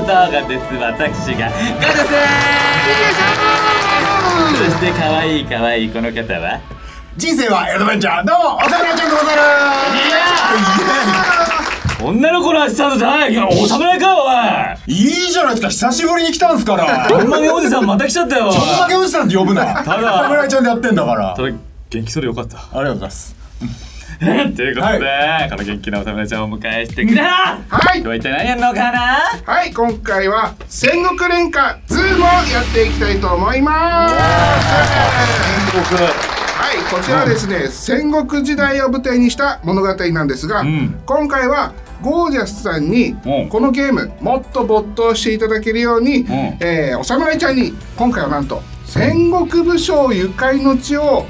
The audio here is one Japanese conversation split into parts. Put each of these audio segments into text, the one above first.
動画です私が。ガですそして可愛い可愛いこの方は？人生はアドベンチャー。どうもおさむらちゃんでござる。女の子のアシスタントじゃない！いやお侍かおい！いいじゃないですか久しぶりに来たんすから。ちょんまげおじさんまた来ちゃったよ。ちょんまげおじさんって呼ぶな。ただお侍ちゃんでやってんだから。元気それよかった。ありがとうございます ということで、この元気なお侍ちゃんをお迎えしてくれた。はい。今日は一体何やんのかな？はい今回は戦国連歌ズームをやっていきたいと思います。はいこちらはですね、戦国時代を舞台にした物語なんですが、ん。今回はゴージャスさんにうん。このゲームもっと没頭していただけるように、ん。えーお侍ちゃんに今回はなんと戦国武将ゆかりの地を、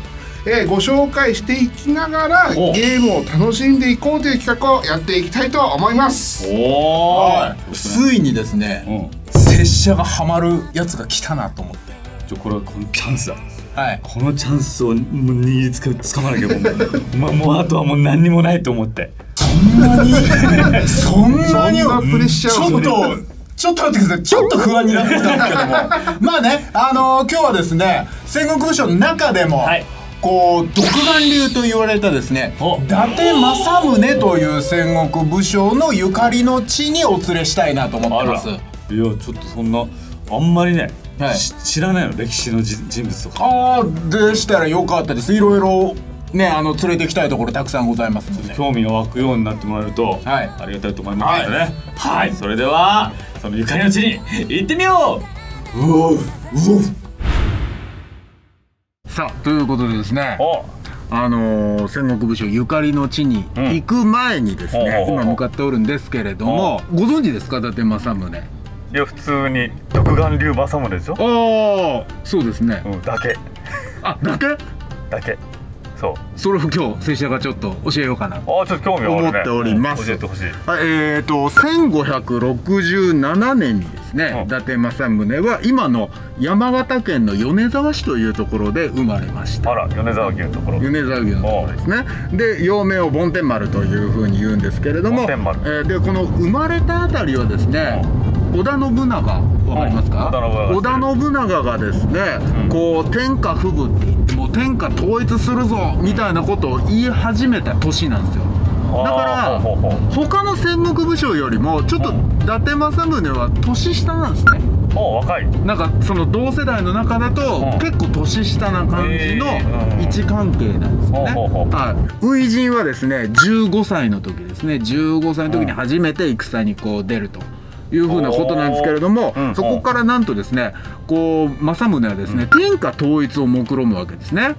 えーご紹介していきながらお。ゲームを楽しんでいこうという企画をやっていきたいと思います。おはい。ついにですねうん。拙者がハマるやつが来たなと思って。ちょこれはこのチャンスだ。はい。このチャンスをもう握りつかつかまなきゃもうまもうあとはもう何にもないと思って。そんなに？そんなに？プレッシャーをちょっとちょっと待ってください。ちょっと不安になってきたんですけども。まあねあのー今日はですね戦国武将の中でも、はいこう独眼流と言われたですねお。伊達政宗という戦国武将のゆかりの地にお連れしたいなと思ってます。いやちょっとそんなあんまりね、はい。し知らないの歴史のじ人物とか。ああでしたらよかったです。いろいろねあの連れてきたいところたくさんございますので。興味が湧くようになってもらえると、はい。ありがたいと思いますのでね。はい、それではそのゆかりの地に行ってみよう。うおううおさあということでですねお。あのー戦国武将ゆかりの地に行く前にですね、うん今向かっておるんですけれども、ご存知ですか伊達政宗？いや普通に独眼竜政宗でしょ、ああそうですね、うん、だけ。あだけ？だけそう。それを今日拙者がちょっと教えようかな。あーちょっと興味あるね。思っております。教えてほしい。はい、えー、と1567年にですね、うん。伊達政宗は今の山形県の米沢市というところで生まれました。あら米沢牛のところ。米沢牛のところですね。で幼名を梵天丸というふうに言うんですけれども、えーでこの生まれたあたりはですね、織田信長わかりますか、うん織田信長がですね、うん。こう天下不武って言ってもう天下統一するぞみたいなことを言い始めた年なんですよ。だから他の戦国武将よりもちょっと伊達政宗は年下なんですね。お若い。なんかその同世代の中だとうん。結構年下な感じの位置関係なんですよね。はい。初陣はですね15歳の時ですね。15歳の時に初めて戦にこう出ると。いうふうなことなんですけれども、うん。そこからなんとですねこう政宗はですね、天下統一を目論むわけですね。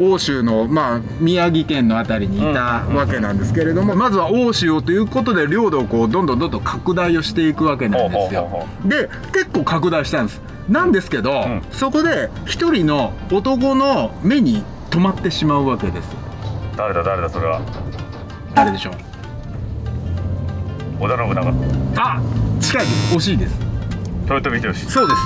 欧州の、まあ、宮城県のあたりにいたわけなんですけれども、まずは欧州をということで領土をこうどんどんどんどん拡大をしていくわけなんですよ。で結構拡大したんです。なんですけど、んそこで一人の男の目に留まってしまうわけです。誰だ誰だそれは。誰でしょう？織田信長あ近いです。惜しいです。豊臣秀吉そうです。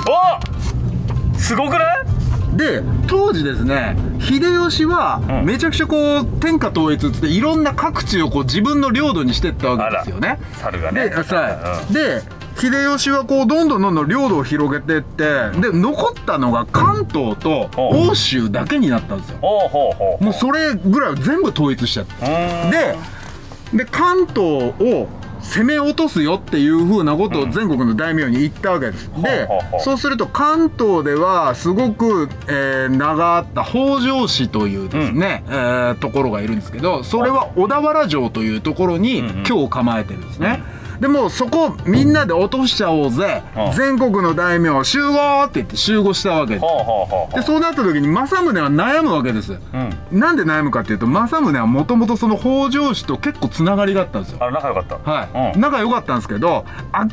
おすごくない？で当時ですね秀吉はうん。めちゃくちゃこう天下統一っていろんな各地をこう自分の領土にしてったわけですよね。猿がね。で、さで秀吉はこうどんどんどんどん領土を広げてってで残ったのが関東とうん。欧州だけになったんですよ。もうそれぐらいを全部統一しちゃってでで関東を攻め落とすよっていうふうなことを全国の大名に言ったわけです、うほうほう。そうすると関東ではすごく、えー名があった北条氏というですね、えーところがいるんですけどそれは小田原城というところにうんうん。今日を構えてるんですね、でもそこみんなで落としちゃおうぜ、うん。全国の大名集合って言って集合したわけででそうなった時に政宗は悩むわけです。ううん。なんで悩むかっていうと政宗はもともとその北条氏と結構つながりがあったんですよ。あれ仲良かった。はい、うん。仲良かったんですけど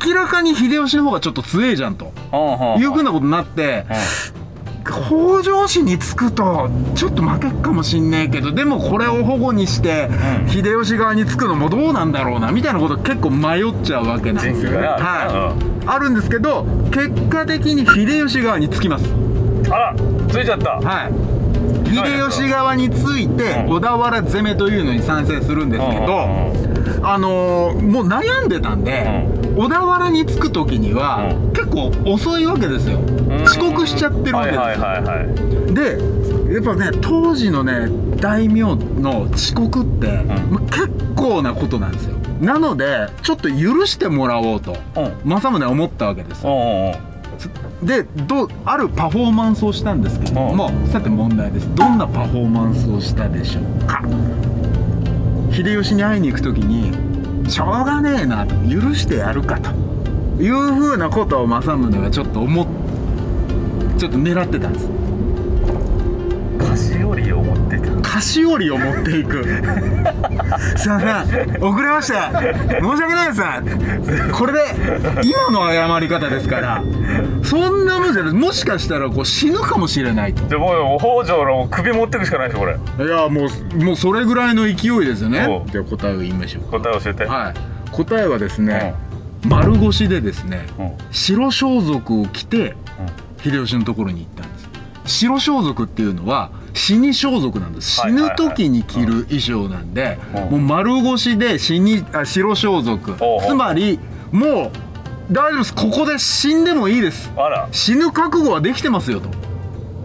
明らかに秀吉の方がちょっと強えじゃんとうん。いうふうなことになってうん北条氏につくとちょっと負けっかもしんねえけどでもこれを保護にしてうん。秀吉側につくのもどうなんだろうなみたいなこと結構迷っちゃうわけなんですよ。ねはい、あるんですけど結果的に秀吉側につきます。あらついちゃった。はい。秀吉側についてうん。小田原攻めというのに参戦するんですけど、うんあのーもう悩んでたんで、小田原に着く時には、うん。結構遅いわけですよ、うん。遅刻しちゃってるわけです。よ、はいはいはいはい。でやっぱね当時のね大名の遅刻って、ん。ま結構なことなんですよ。なのでちょっと許してもらおうとうん。政宗は思ったわけです。ようんうんうん。でどうあるパフォーマンスをしたんですけれども、さて問題です。どんなパフォーマンスをしたでしょうか。秀吉に会いに行く時にしょうがねえなと許してやるかというふうなことを政宗はちょっと思っちょっと狙ってたんです。菓子折りを持ってた。菓子折りを持っていく。すいません。遅れました申し訳ないです。これで今の謝り方ですからそんなもんじゃない。もしかしたらこう死ぬかもしれないと。じゃあもう北条の首持ってくしかないでしょこれ。いやもうもうそれぐらいの勢いですよね。では答えを言いましょう。答え教えて。かはい。答えはですね、丸腰でですね、うん。白装束を着て秀吉のところに行ったんです。白装束っていうのは死に装束なんです。死はいはいはい。ぬ時に着る衣装なんで、うん。もう丸腰で死にあ白装束。つまりもう大丈夫です。ここで死んでもいいです。あら。死ぬ覚悟はできてますよと。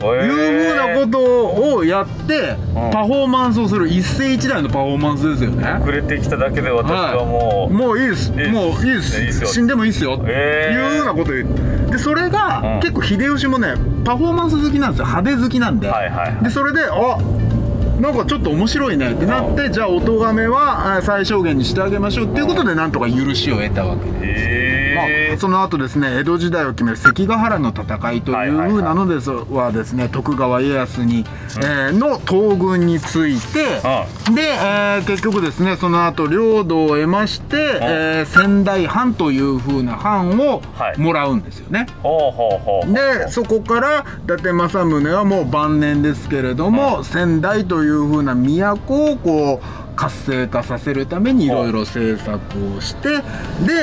えいうふうなことをやってうん。パフォーマンスをする一世一代のパフォーマンスですよね。遅れてきただけで私はもう、もういいです。いいです。もういいです。死んでもいいですよ、へー。いうようなこと言ってでそれが、うん。結構秀吉もねパフォーマンス好きなんですよ。派手好きなんで、はいはいはい。でそれであなんかちょっと面白いねってなって、じゃあお咎めはあ最小限にしてあげましょうっていうことでなんとか許しを得たわけでまあえーその後ですね江戸時代を決める関ヶ原の戦いというふうなのですはですね徳川家康に、えーの東軍について、で、えー結局ですねその後領土を得まして、えー仙台藩というふうな藩をはい。もらうんですよね。でそこから伊達政宗はもう晩年ですけれども、仙台というふうな都をこう活性化させるためにいろいろ政策をしてで、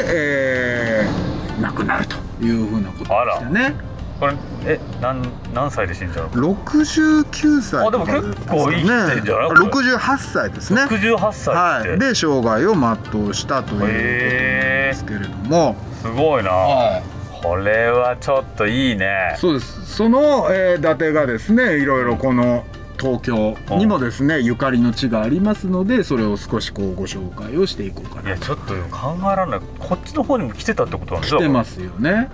えー亡くなるというふうなことでしたね。これえ何何歳で死んじゃうの？69歳あでも結構生きてんじゃない？ね68歳ですね。68歳って、はい、で生涯を全うしたということなんですけれども、すごいな、これはちょっといいね。そうです。その、えー伊達がですねいろいろこの東京にもですねゆかりの地がありますのでそれを少しこうご紹介をしていこうかいなやちょっと考えられない。こっちの方にも来てたってことなんです来てますよね。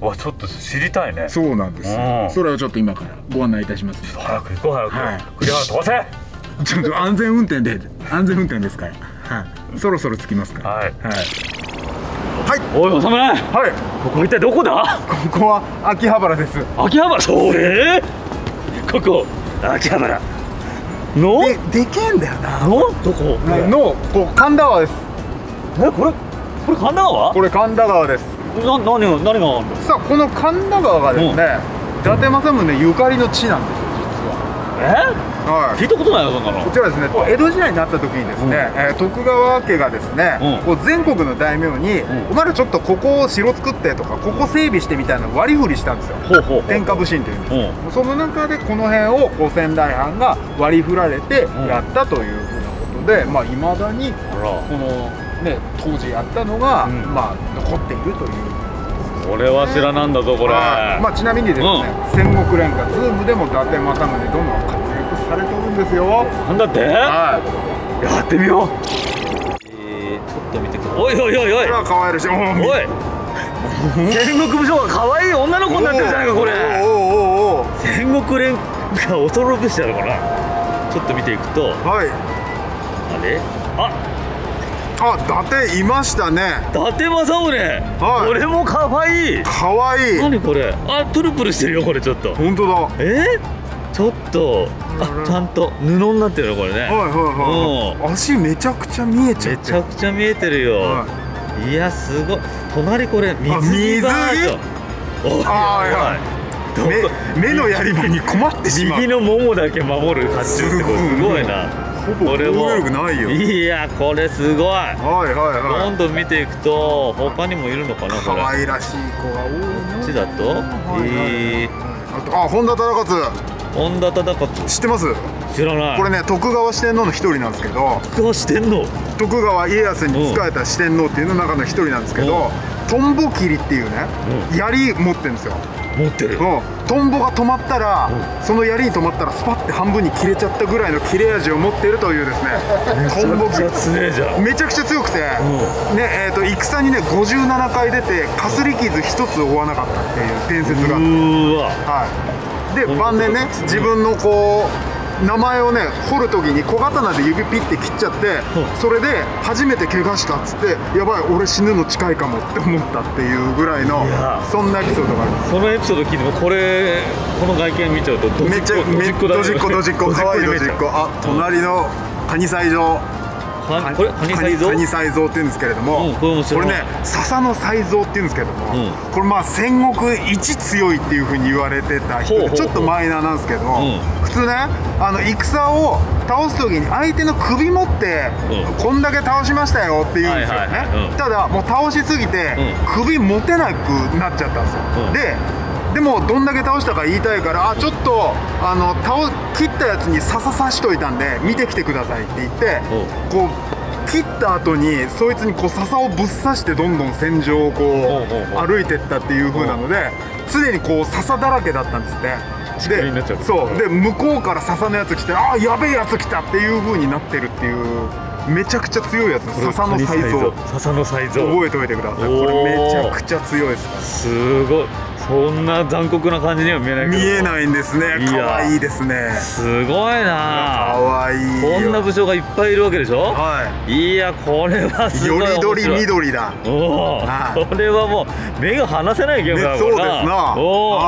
わちょっと知りたいね。そうなんですうん。それをちょっと今からご案内いたします。早く行こう早く、はい。栗原飛ばせ。ちょっと安全運転で安全運転ですから、はい、そろそろ着きますから。はい。はい、おいおさむはい、ここ一体どこだ？ここは秋葉原です。秋葉原？それ？ここ秋葉原の？ででけえんだよな。の？どこ？の？こう神田川です。えこれ？これ神田川？これ神田川です。な何が何があるの？さあこの神田川がですね、伊達政宗ゆかりの地なんですよえ実ははい。聞いたことないよそんなの。こちらですね江戸時代になった時にですね、えー徳川家がですね、うん。こう全国の大名に、ん。お前らちょっとここを城作ってとかここ整備してみたいな割り振りしたんですよ。天下武神というんですうん。その中でこの辺をこう仙台藩が割り振られてん。やったというふうなことで、まあいまだにこのね当時やったのが、うん。まあ残っているという。これは知らなんだぞこれ。はい。まあちなみにですね、戦国連歌ズームでも伊達政宗どんどん活躍されておるんですよ。なんだって？はい。やってみよう。えー、ちょっと見てくおいおいおいおい。これは可愛らしいおい。戦国武将が可愛い女の子になってるじゃないかこれ。おーおーおーおー戦国連が恐るべしなのかな？ちょっと見ていくと。はい。あれ？あ。あ伊達いましたね。伊達政宗、はい。これも可愛い。可愛い。何これ？あプルプルしてるよこれちょっと。本当だ。はいえ？ちょっとあちゃんと布になってるよこれね。はいはい足めちゃくちゃ見えちゃめちゃくちゃ見えてるよ、はい。やすごい。隣これ水着バージョン。あいどこ？目目のやり場に困ってしまう。右のももだけ守る甲冑ってすごいな。ほぼこれも。防御力ないよ。いやこれすごい。はいはいどはんどん見ていくと他にもいるのかないこれ。可愛らしい子が多いこっちだと？はいはいはいえあとあ本田忠勝恩田忠勝知ってます？知らない。これね徳川四天王の一人なんですけど。どうしてんの徳川家康に仕えた四天王っていうの中の一人なんですけどトンボ切りっていうね槍持ってるんですよ。持ってる。うん。トンボが止まったらその槍に止まったらスパッて半分に切れちゃったぐらいの切れ味を持ってるというですねトンボ切りめちゃくちゃ強くて、ねえー、と戦にね57回出てかすり傷一つ負わなかったっていう伝説が、うーわ。はい、で晩年ね自分のこう名前をね彫る時に小刀で指ピッて切っちゃってそれで初めて怪我したっつってやばい俺死ぬの近いかもって思ったっていうぐらいのそんなエピソードがあります。そのエピソード聞いてもこれこの外見見ちゃうとドジめっちゃめっだドジっ子ドジっ子かわいいドジっ子。あ隣のカニ祭場かこれカニサイズ？カニサイゾウって言うんですけれども、うんこれ面白い。ね笹の才蔵って言うんですけども、うん。これまあ戦国一強いっていうふうに言われてた人ちょっとマイナーなんですけど、ん。普通ねあの戦を倒す時に相手の首持って、うん。こんだけ倒しましたよって言うんですよね、ただもう倒しすぎて、う首持てなくなっちゃったんですよ、うん。ででもどんだけ倒したか言いたいからあちょっとあの倒切ったやつに笹刺しといたんで見てきてくださいって言ってこう切った後にそいつにこう笹をぶっ刺してどんどん戦場をこほう歩いてったっていう風なので常にこう笹だらけだったんですね竹林になっちゃう。そう。で向こうから笹のやつ来てあやべえやつ来たっていう風になってるっていうめちゃくちゃ強いやつ。笹のサイズを笹のサイズ覚えておいてください。これめちゃくちゃ強いですすごいそんな残酷な感じには見えない見えないんですね。いや。可愛いですね。すごいな。可愛い。よこんな武将がいっぱいいるわけでしょ？はい。やこれはすごいよりどり緑だ。おお。はい。これはもう目が離せないゲームだねそうですな。おお。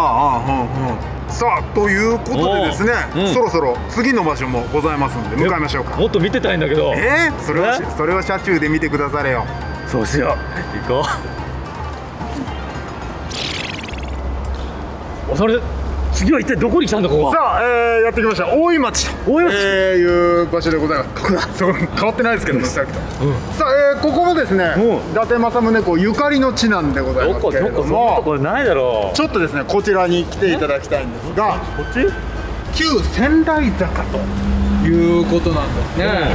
さあということでですね、おううん。そろそろ次の場所もございますので向かいましょうか。もっと見てたいんだけど。えー、それはえそれは車中で見てくだされよ。そうしよう。行こうそれ次は一体どこに来たんだここは？さあ、えー、やってきました。大井町と。大井町？えー、いう場所でございます。ここだ。そう変わってないですけどさっきと、さあ、えー、ここもですねうん。伊達政宗公ゆかりの地なんでございますけれどどこどこそんないだろう。ちょっとですねこちらに来ていただきたいんですがこっち？旧仙台坂ということなんですね、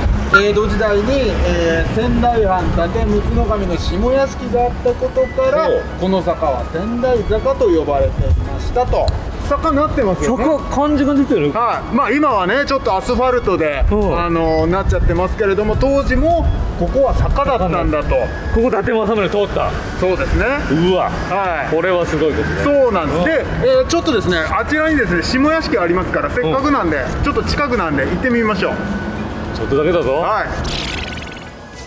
江戸時代に、えー仙台藩伊達陸奥神の下屋敷があったことからこの坂は仙台坂と呼ばれていましたと。坂なってますよね。坂漢字が出てる。はい、まあ今はねちょっとアスファルトで、う。んあのなっちゃってますけれども当時もここは坂だったんだと。ここ伊達政宗通った。そうですね。うわ。はい。これはすごいことね。そうなんです、うん。で、えーちょっとですねあちらにですね下屋敷ありますからせっかくなんで、ちょっと近くなんで行ってみましょう。ちょっとだけだぞ。はい。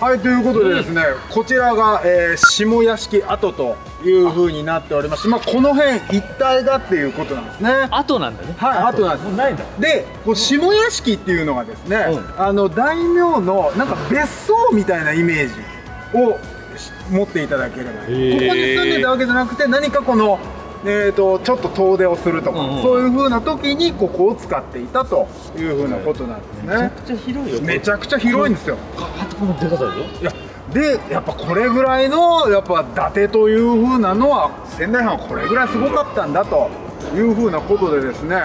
はいということでですね、こちらが、えー下屋敷跡という風になっておりましてまあこの辺一帯がっていうことなんですね。後なんだね。はい後。なんです。ないんだ。でこう下屋敷っていうのがですね、うん。あの大名のなんか別荘みたいなイメージをし持っていただければ、ここにー住んでたわけじゃなくて何かこのえー、とちょっと遠出をするとか、うんうんそういう風な時にここを使っていたという風なことなんですね、めちゃくちゃ広いよ。めちゃくちゃ広いんですよ。ガーッとこのでかさでしょ？いやでやっぱこれぐらいのやっぱ伊達という風なのは仙台藩はこれぐらいすごかったんだという風なことでですね、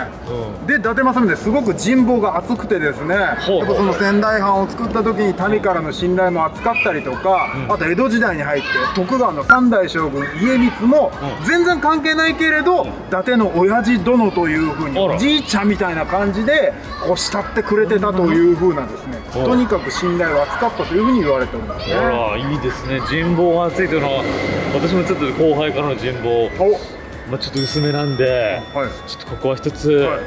で伊達政宗すごく人望が厚くてですねやっぱその仙台藩を作った時に民からの信頼も厚かったりとか、あと江戸時代に入って徳川の三代将軍家光も全然関係ないけれど、伊達の親父殿という風にあら。おじいちゃんみたいな感じでこう慕ってくれてたという風なですね、うんとにかく信頼は厚かったという風に言われておりますね。あらいいですね人望が厚いというのは私もちょっと後輩からの人望、お。まあ、ちょっと薄めなんではい。ちょっとここは一つ、はい。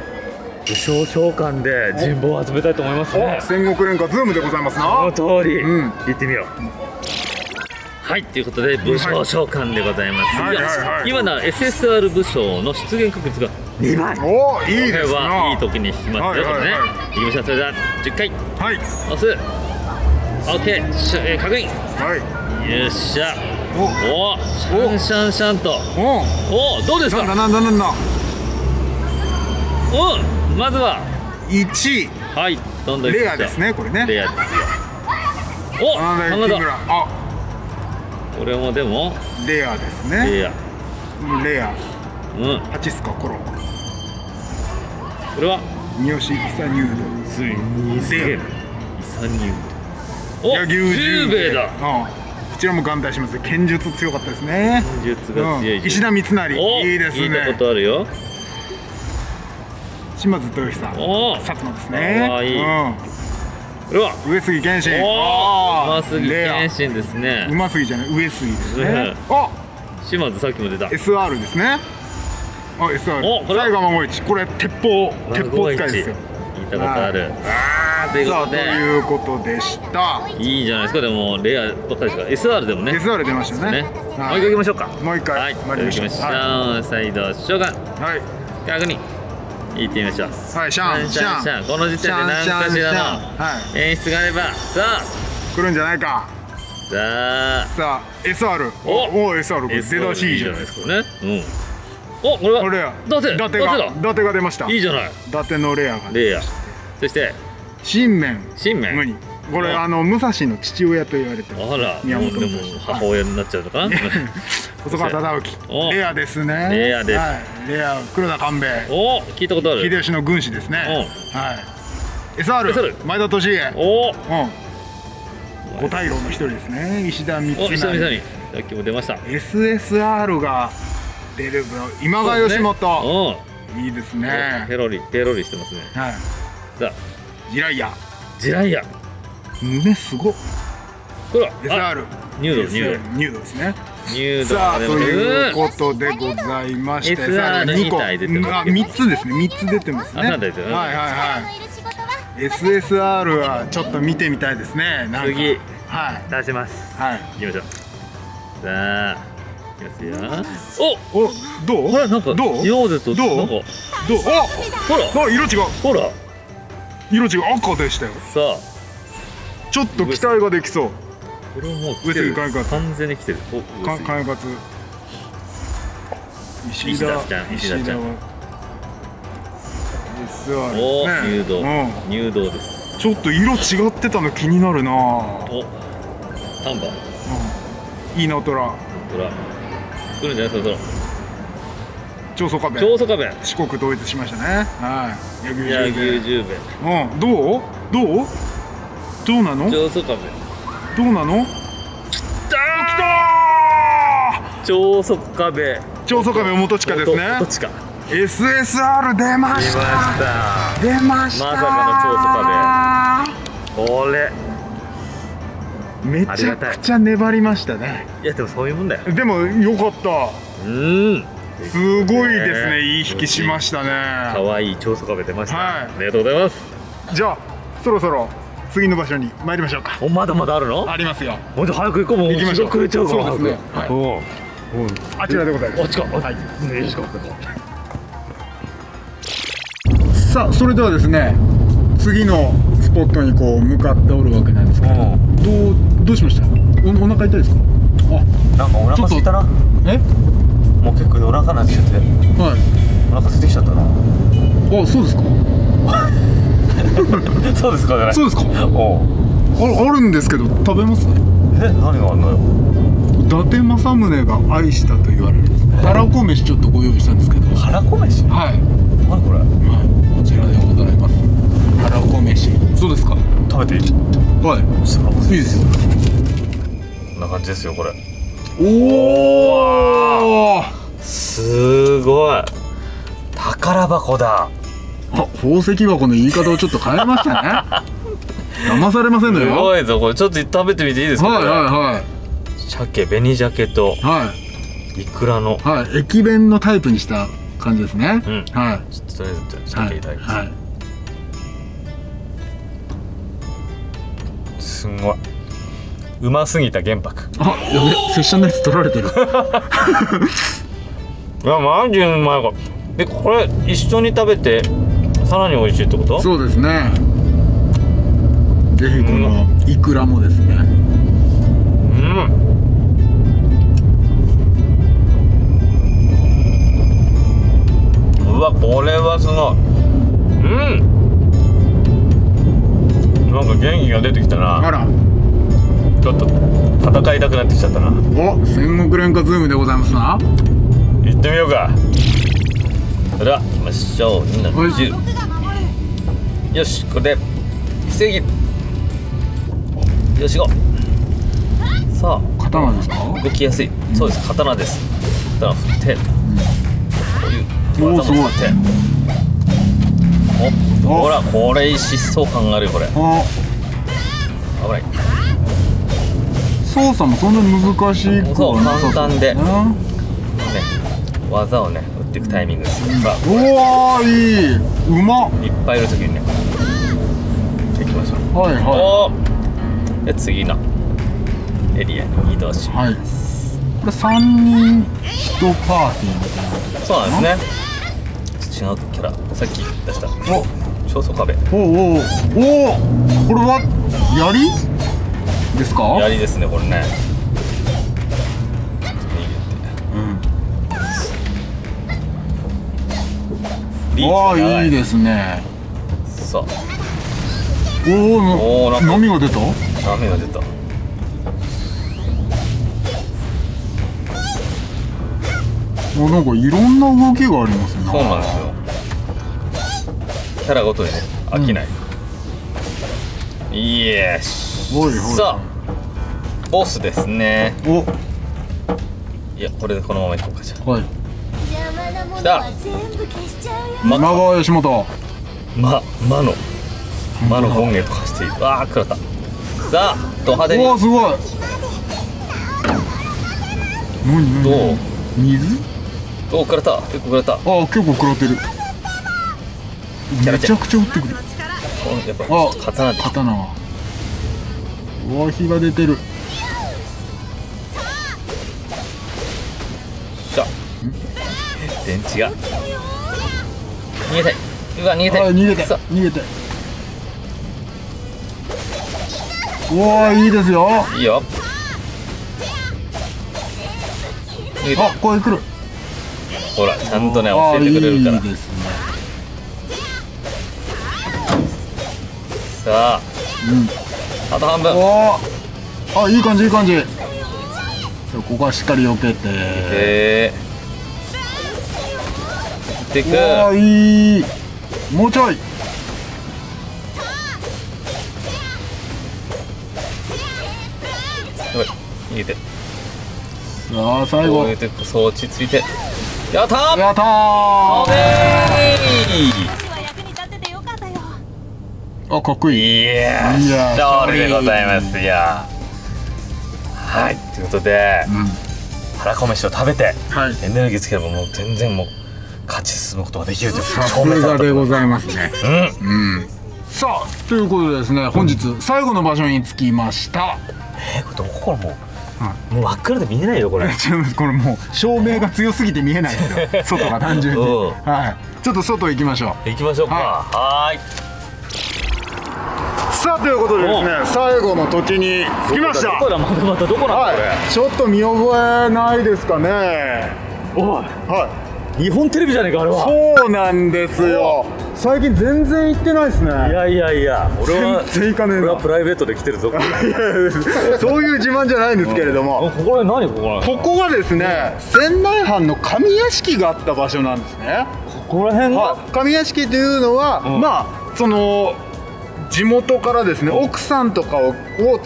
武将召喚で人望を集めたいと思いますね。お戦国連歌ズームでございますそなの通り、うん。行ってみようはいということで武将召喚でございます、はい。はいはい。はい。今のは SSR 武将の出現確率が2倍。おいいですこれなはいい時に引きますよ、はいはいはい。これね。行きましょうそれでは10回。はい。押す。OK 確認。はい。よっしゃ。お。おシャンシャンシャンと。お。おおどうですか？なんだなんだなんだ。おまずは。1はいどんどん行きましょう。レアですねこれね。レアですよ。お真田真田幸村あこれもでもレアですね。レア。レア。うん。ハチスカコロこれは？三好イサニュードついにせイサニュードお柳生十兵衛だ。うんこちらも眼帯します。剣術強かったですね。剣術が強い。うん。石田三成。おいいです聞いたこねとあるよ。島津豊久おお薩摩ですね。かわいい。うんこれは上杉謙信。うますぎレア謙信ですうねますぎじゃない？上杉ですね。ねあ。島津さっきも出た。SR ですね。あ SR おこれ西賀守一。これ鉄砲。鉄砲使いですよ。聞いたことある。あーというさあこととでいうことでした。いいじゃないですか。でもレアばっかりですから。SR でもね。SR 出ましたね。ね、もう一はい回行きましょうか。もう一回はい。参りましょう。行きましょう、再度召喚はい。確認行ってみましょう。はいシャンシャンシャン。この時点で何かしらの演出があればさ来るんじゃないか。あ。さあさあ SR お。お SR 出だしいいじゃないですか。かね。うん。おこれは。これや。伊達。伊達伊が達伊達が出ました。だいいじゃない。伊達のレアがレイヤーそして。新面新面無二。これああの武蔵の父親と言われてる。あら。宮本武蔵。母親になっちゃうのかな細川忠お。興レアですね。レアです。はい。レア黒田官兵衛。お聞いたことある。秀吉の軍師ですね。はい。SR SR 前田利家。お。おうん。五大老の一人ですね。石田三お久々成。にさっきも出ました。SSR が出る分今川義元。お。いいですね。ペロリペロリしてますね。はい。さあ。ジライヤジライア。胸すごっ。これはあ SR ニュードニュー SR ニュードですねさあということでございましてさあ2個あ三つですね。三つ出てますね。はいはいはい。SSR はちょっと見てみたいですね。次。はい。出します。はい。行きましょう。さあおおどう？なんかどう？ヨーデとどう？どう？ほら。ああ色違う。ほら。色違う。赤でしたよ。さあ。ちょっと期待ができそうこれはもう来上てる。完全に来てるおか上杉。開発石石田ちゃん。石田ちゃんは SR おね。入道。うん。入道です。ちょっと色違ってたの気になるな。お丹波。いいなトラ。ほら来るんじゃない？そろそろ。長宗我部長宗我部四国統一しましたね。はい。十兵衛。生十兵衛。うん。どう？どう？どうなの？長宗我部どうなの？き来た長宗我部ー長宗我部元親ですね。どっちか SSR 出まし出またした。出ましたまさかの長宗我これ。めちゃくちゃ粘りましたね。い。やでもそういうもんだよ。でもよかった。うん。すごいですね。いい引きしましたね。可愛い長宗我部出ました、はい。ありがとうございます。じゃあそろそろ次の場所に参りましょうか。おまだまだあるの？ありますよ。もう早く行こう。もう行きましょう。日が暮れちゃうからそうですね。早く。おうあちらでございます。あっちかはい。よしこさあそれではですね次のスポットにこう向かっておるわけなんですけどどうどうしました？おお腹痛いですか？なんかお腹空いたな。え？もう結構夜中になってってはい。お腹空いてきちゃったな。あそうですか？そうですかじゃない。そうですか。おう。ああるんですけど食べます？え何があんのよ。伊達政宗が愛したと言われる。たらこ飯ちょっとご用意したんですけど。はい、腹こ飯？はい、何これ？こちらでございます。たらこ飯。そうですか。食べていい？はい。い。いですよ。こんな感じですよこれ。おおすごい。宝箱だあ宝石箱の言い方をちょっと変えましたね。騙されませんのすよごいぞこれ。ちょっと食べてみていいですかはいは。いこはい。れ鮭紅鮭とはい。いくらの。はい駅弁のタイプにした感じですね、うん。はい。ちょっととりあえずはい鮭いただきます、はいすんごい。うますぎた玄白。あやべ拙者のやつ取られてる。いやマジうまい。これえこれ一緒に食べてさらに美味しいってこと？そうですね。ぜひこのイクラもですね。うん。うわこれはすごい。うん。なんか元気が出てきたな。あら。ちょっと戦いたくなってきちゃったな。お戦国連歌ズームでございますな。行ってみようか。それでは行きましょう。みんなはい。10よしこれで防ぎよし行こう。さあ刀ですか？動きやすい。そうです刀です。刀振って、こういう技も使って。おおほらこれ疾走感があるよこれ。危あない。操作もそんなに難しいそう簡単で。ね。ね技をね打っていくタイミングです。よほら。おおいい。うまっ。いっぱいいる時にねましょうはいはおーで次のエリアに移動しいます、はい。これ3人1パーティーみたいなそうなんですね。違うキャラさっき出した。お。焦燥壁。おおおおおこれは槍？ですか？槍ですねこれね。うん。あチが長い。いですね。さおおおーな波が出た？あ雨が出た。おなんかいろんな動きがありますね。そうなんですよ。キャラごとにね飽きない、イエスおいおいさあボスですね。お。いやこれでこのままいこうかじゃあ。はい。邪魔なもの来たは全部消しちゃうよ。ま長川吉本ま魔の魔の権限とかしている。わあ食らったさあド派手に。おおすごい。どう？水？お食らった結構食らったあ結構食らってる。めちゃくちゃ撃ってくる。やっぱあ刀で。刀がうわ火が出てる。しゃ電池が。逃げたいうわ逃げたいはい逃げて。さ逃げてうわいいですよ。あいいよ。あこれ来る。ほらちゃんとねあ教えてくれるから。いいですねさあ。うん。あと半分。おー。あいい感じいい感じ。ここはしっかり避けて。えー、でく。うわいい。もうちょいさあ最後。こうやってそう落ち着いて。やったー！やったオーー！私は役に立っててよかったよ。あかっこいい。いやいやー勝利でございますよ。はいということでうん。腹こ飯を食べてはい。エネルギーつければもう全然もう勝ち進むことができるというさす証明されたがでございますね。うん。うん。さあということでですね本日最後の場所に着きました。えこれここからもう、もう真っ暗で見えないよこれ。これもう照明が強すぎて見えないですよ。外が単純に。うん。はい。ちょっと外行きましょう。行きましょうか。はい。さあということでですね最後の時に着きました。どこだまたまたどこなんだこれ、はいちょっと見覚えないですかね。おい。はい。日本テレビじゃねえかあれは。そうなんですよ最近全然行ってないですね。いやいやいや。俺は全然行かねえな。プライベートで来てるぞ。いやいやそういう自慢じゃないんですけれども。ここら何ここらここがですね仙台藩の神屋敷があった場所なんですね。ここら辺が、はい。神屋敷というのは、うん。まあその地元からですね奥さんとかをを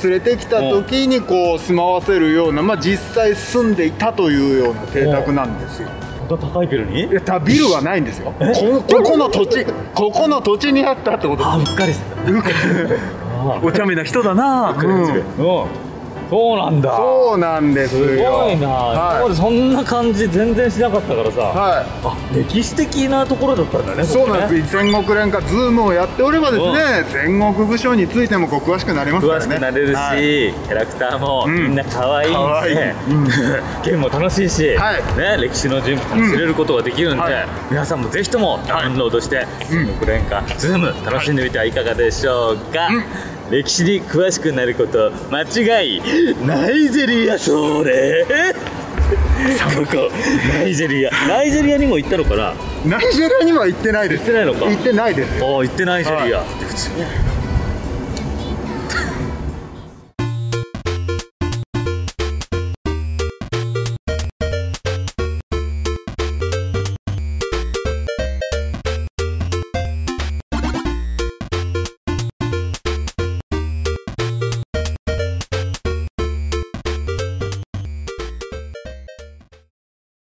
連れてきた時にこう住まわせるような、まあ、実際住んでいたというような邸宅なんですよこんな高いビルに？いやたビルはないんですよ。こここの土地ここの土地にあったってことあうっかりしてた。お茶目な人だなうん、うん、そうなんだ。そうなんですよ。すごいな、はい。今までそんな感じ全然しなかったからさ、はあ歴史的なところだったんだねいそうなんです戦国連歌ズームをやっておればですね戦国武将についてもこう詳しくなりますから詳ねしくなれるし、はい。キャラクターもん。みんな可愛いし、可愛い。ね ゲームも楽しいし、はい。ね、歴史の人物も知れることができるんで、はい皆さんもぜひともダウンロードして「戦国炎舞キズナ楽しんでみてはいかがでしょうか、歴史に詳しくなること間違いナイジェリアそれ。ここナイジェリア。ナイジェリアにも行ったのかな？ナイジェリアには行ってないです。行ってないのか？行ってないです。よおお行ってナイジェリア、普通に